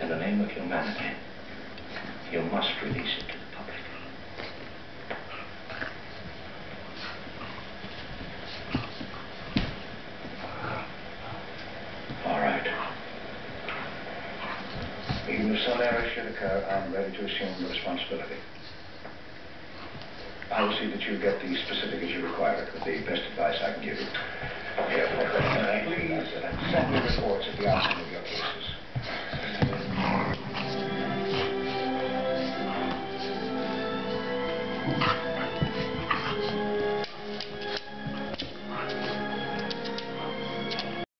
In the name of humanity, you must release it to the public. All right. Even if some error should occur, I'm ready to assume the responsibility. I will see that you get the specific as you require it with the best advice I can give you. Yeah, uh, please send me reports at the office.